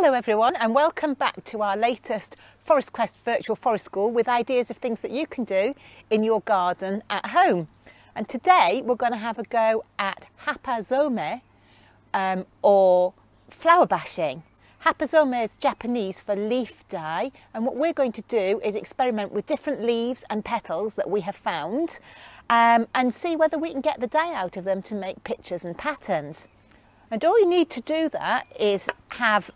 Hello everyone and welcome back to our latest Forest Quest Virtual Forest School with ideas of things that you can do in your garden at home. And today we're going to have a go at hapazome um, or flower bashing. Hapazome is Japanese for leaf dye and what we're going to do is experiment with different leaves and petals that we have found um, and see whether we can get the dye out of them to make pictures and patterns. And all you need to do that is have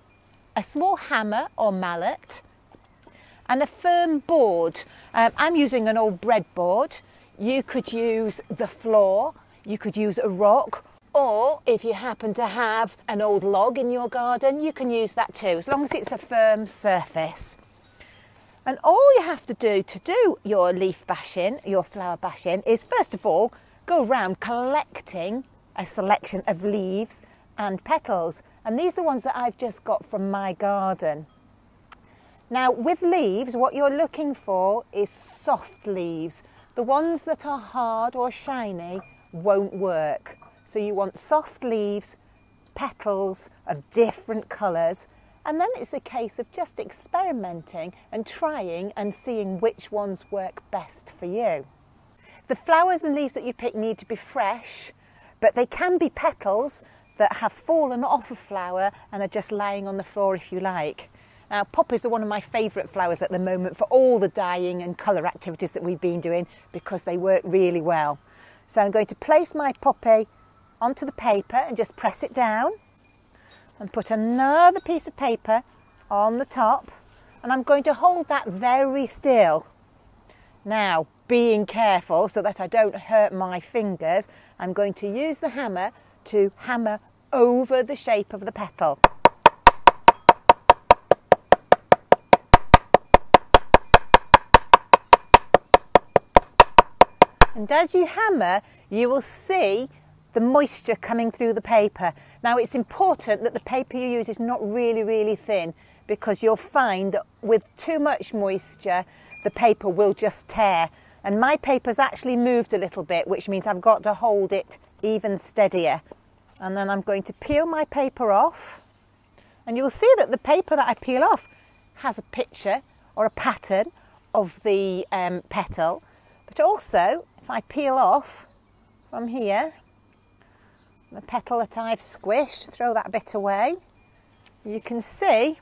a small hammer or mallet and a firm board. Um, I'm using an old breadboard. You could use the floor, you could use a rock, or if you happen to have an old log in your garden, you can use that too, as long as it's a firm surface. And all you have to do to do your leaf bashing, your flower bashing, is first of all go around collecting a selection of leaves and petals. And these are ones that I've just got from my garden. Now, with leaves, what you're looking for is soft leaves. The ones that are hard or shiny won't work. So you want soft leaves, petals of different colours, and then it's a case of just experimenting and trying and seeing which ones work best for you. The flowers and leaves that you pick need to be fresh, but they can be petals that have fallen off a flower and are just lying on the floor if you like. Now, poppies are one of my favourite flowers at the moment for all the dyeing and colour activities that we've been doing because they work really well. So I'm going to place my poppy onto the paper and just press it down and put another piece of paper on the top and I'm going to hold that very still. Now, being careful so that I don't hurt my fingers, I'm going to use the hammer to hammer over the shape of the petal. And as you hammer, you will see the moisture coming through the paper. Now it's important that the paper you use is not really, really thin because you'll find that with too much moisture, the paper will just tear. And my paper's actually moved a little bit, which means I've got to hold it even steadier. And then I'm going to peel my paper off. And you'll see that the paper that I peel off has a picture or a pattern of the um, petal. But also, if I peel off from here, the petal that I've squished, throw that bit away, you can see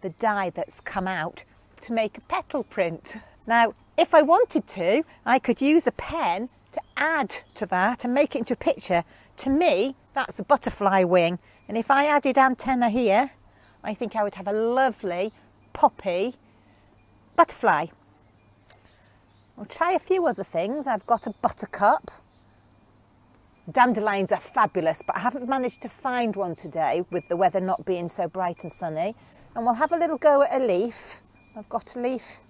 the dye that's come out to make a petal print. Now, if I wanted to, I could use a pen to add to that and make it into a picture. To me, that's a butterfly wing. And if I added antenna here, I think I would have a lovely poppy butterfly. I'll try a few other things. I've got a buttercup. Dandelions are fabulous, but I haven't managed to find one today with the weather not being so bright and sunny. And we'll have a little go at a leaf. I've got a leaf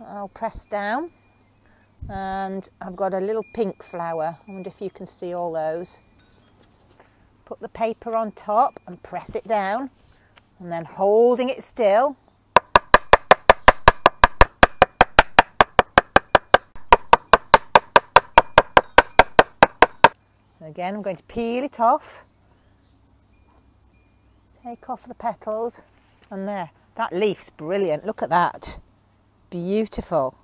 I'll press down and I've got a little pink flower. I wonder if you can see all those. Put the paper on top and press it down and then holding it still Again, I'm going to peel it off, take off the petals, and there, that leaf's brilliant. Look at that. Beautiful.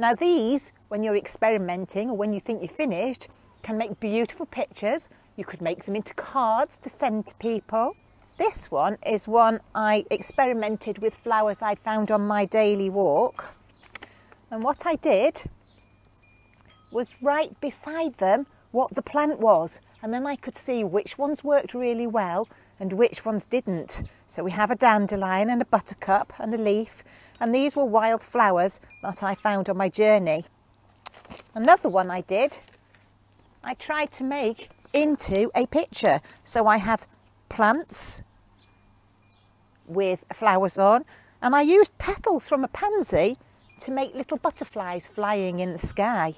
Now these, when you're experimenting or when you think you're finished, can make beautiful pictures. You could make them into cards to send to people. This one is one I experimented with flowers I found on my daily walk. And what I did was write beside them what the plant was and then I could see which ones worked really well and which ones didn't. So we have a dandelion and a buttercup and a leaf and these were wild flowers that I found on my journey. Another one I did, I tried to make into a picture. So I have plants with flowers on and I used petals from a pansy to make little butterflies flying in the sky.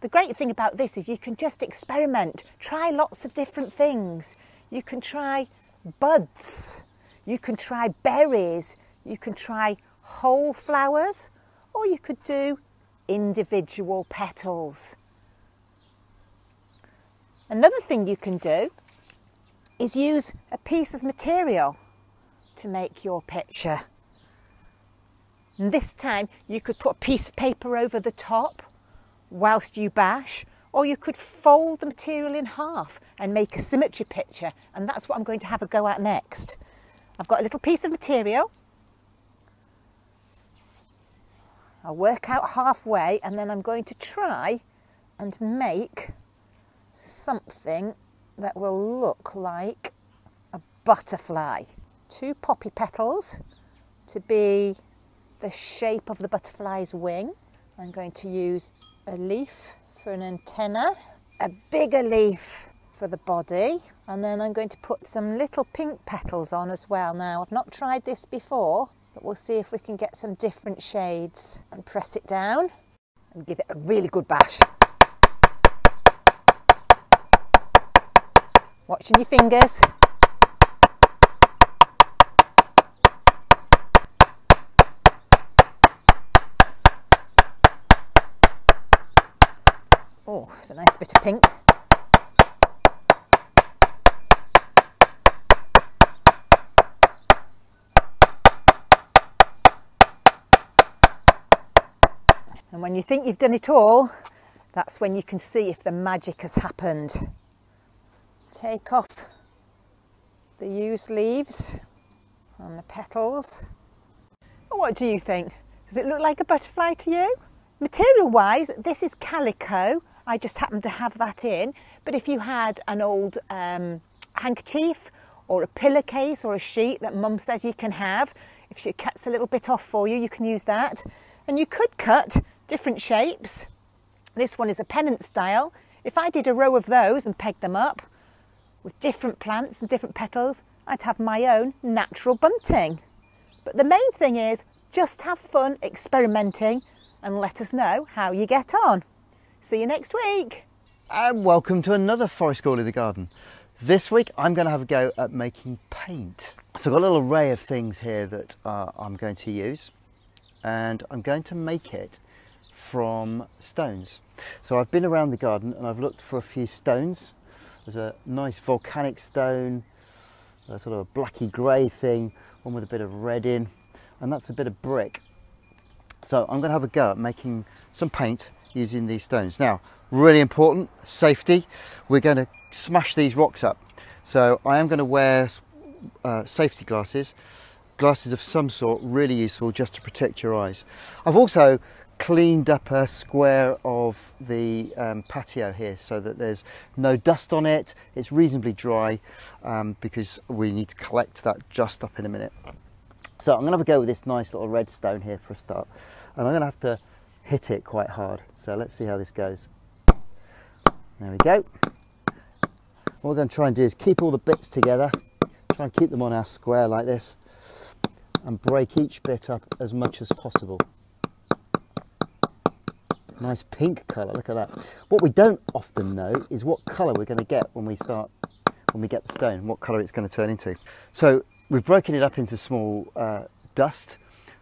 The great thing about this is you can just experiment, try lots of different things. You can try buds, you can try berries, you can try whole flowers, or you could do individual petals. Another thing you can do is use a piece of material to make your picture. And this time you could put a piece of paper over the top whilst you bash, or you could fold the material in half and make a symmetry picture. And that's what I'm going to have a go at next. I've got a little piece of material. I'll work out halfway and then I'm going to try and make something that will look like a butterfly. Two poppy petals to be the shape of the butterfly's wing. I'm going to use a leaf for an antenna, a bigger leaf for the body, and then I'm going to put some little pink petals on as well. Now, I've not tried this before, but we'll see if we can get some different shades and press it down and give it a really good bash. Watching your fingers. It's a nice bit of pink. And when you think you've done it all, that's when you can see if the magic has happened. Take off the used leaves and the petals. What do you think? Does it look like a butterfly to you? Material wise, this is calico. I just happen to have that in. But if you had an old um, handkerchief or a pillowcase or a sheet that mum says you can have, if she cuts a little bit off for you, you can use that. And you could cut different shapes. This one is a pennant style. If I did a row of those and pegged them up with different plants and different petals, I'd have my own natural bunting. But the main thing is just have fun experimenting and let us know how you get on. See you next week. And welcome to another Forest School in the Garden. This week I'm going to have a go at making paint. So I've got a little array of things here that uh, I'm going to use and I'm going to make it from stones. So I've been around the garden and I've looked for a few stones. There's a nice volcanic stone, a sort of a blacky grey thing, one with a bit of red in, and that's a bit of brick. So I'm going to have a go at making some paint using these stones. Now, really important, safety. We're going to smash these rocks up. So I am going to wear uh, safety glasses, glasses of some sort, really useful just to protect your eyes. I've also cleaned up a square of the um, patio here so that there's no dust on it. It's reasonably dry um, because we need to collect that just up in a minute. So I'm going to have a go with this nice little red stone here for a start. And I'm going to have to hit it quite hard. So let's see how this goes. There we go. What we're going to try and do is keep all the bits together. Try and keep them on our square like this. And break each bit up as much as possible. Nice pink colour, look at that. What we don't often know is what colour we're going to get when we start, when we get the stone, what colour it's going to turn into. So we've broken it up into small uh, dust.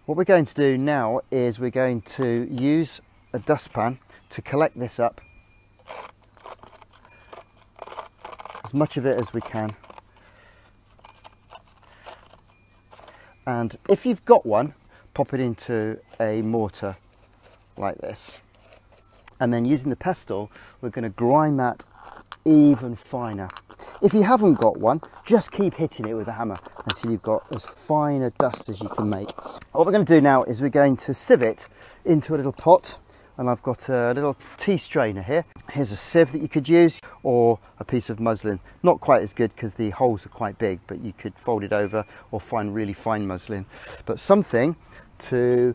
What we're going to do now is we're going to use a dustpan to collect this up as much of it as we can. And if you've got one, pop it into a mortar like this and then using the pestle we're going to grind that even finer. If you haven't got one, just keep hitting it with a hammer until you've got as fine a dust as you can make. What we're going to do now is we're going to sieve it into a little pot and I've got a little tea strainer here. Here's a sieve that you could use or a piece of muslin. Not quite as good because the holes are quite big, but you could fold it over or find really fine muslin. But something to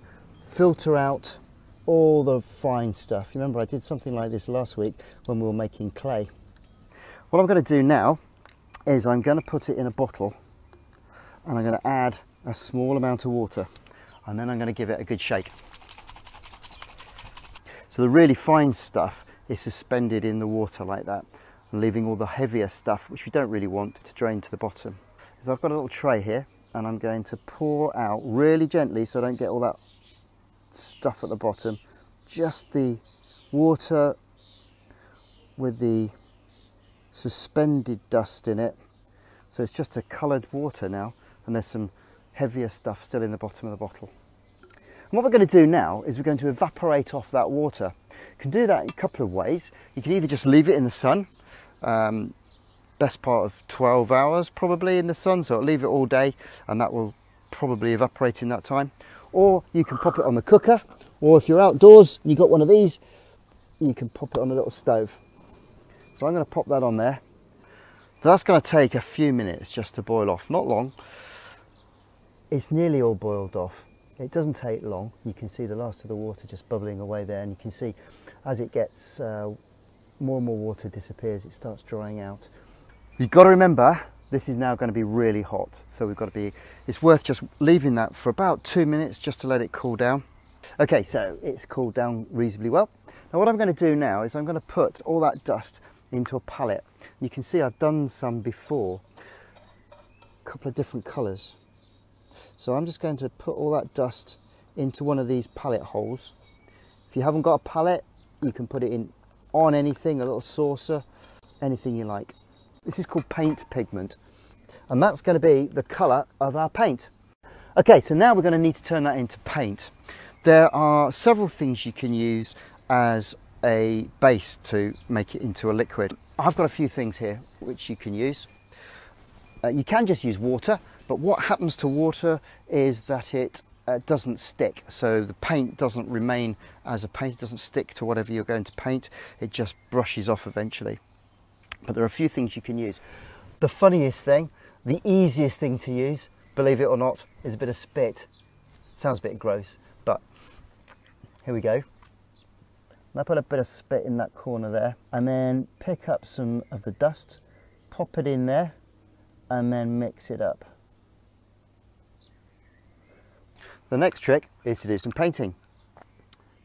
filter out all the fine stuff. Remember I did something like this last week when we were making clay. What I'm going to do now is I'm going to put it in a bottle and I'm going to add a small amount of water and then I'm going to give it a good shake. So the really fine stuff is suspended in the water like that leaving all the heavier stuff which we don't really want to drain to the bottom. So I've got a little tray here and I'm going to pour out really gently so I don't get all that stuff at the bottom, just the water with the suspended dust in it So it's just a coloured water now and there's some heavier stuff still in the bottom of the bottle. And what we're going to do now is we're going to evaporate off that water. You can do that in a couple of ways. You can either just leave it in the sun, um, best part of 12 hours probably in the sun, so leave it all day and that will probably evaporate in that time. Or you can pop it on the cooker, or if you're outdoors and you've got one of these, you can pop it on a little stove. So I'm going to pop that on there. That's going to take a few minutes just to boil off, not long. It's nearly all boiled off. It doesn't take long. You can see the last of the water just bubbling away there, and you can see as it gets uh, more and more water disappears, it starts drying out. You've got to remember this is now going to be really hot, so we've got to be. It's worth just leaving that for about two minutes just to let it cool down. Okay, so it's cooled down reasonably well. Now, what I'm going to do now is I'm going to put all that dust into a palette. You can see I've done some before, a couple of different colours. So I'm just going to put all that dust into one of these palette holes. If you haven't got a palette, you can put it in on anything, a little saucer, anything you like. This is called paint pigment, and that's going to be the colour of our paint. Okay, so now we're going to need to turn that into paint. There are several things you can use as a base to make it into a liquid. I've got a few things here which you can use. Uh, you can just use water, but what happens to water is that it uh, doesn't stick. So the paint doesn't remain as a paint, it doesn't stick to whatever you're going to paint, it just brushes off eventually. But there are a few things you can use. The funniest thing, the easiest thing to use, believe it or not, is a bit of spit. Sounds a bit gross, but here we go. I put a bit of spit in that corner there and then pick up some of the dust, pop it in there and then mix it up. The next trick is to do some painting.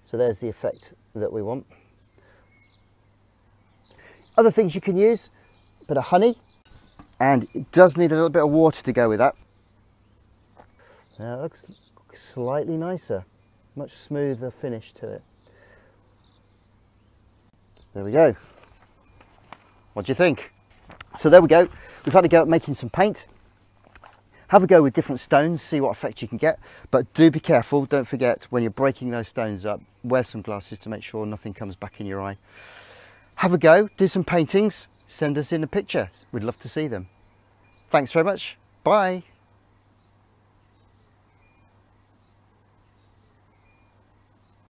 So there's the effect that we want. Other things you can use, a bit of honey, and it does need a little bit of water to go with that. Now it looks slightly nicer, much smoother finish to it. There we go. What do you think? So there we go. We've had a go at making some paint. Have a go with different stones, see what effect you can get. But do be careful, don't forget when you're breaking those stones up, wear some glasses to make sure nothing comes back in your eye. Have a go, do some paintings, send us in a picture. We'd love to see them. Thanks very much. Bye.